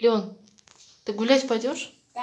Лен, ты гулять пойдешь? да.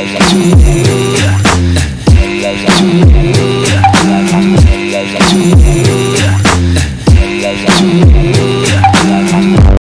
Thank you.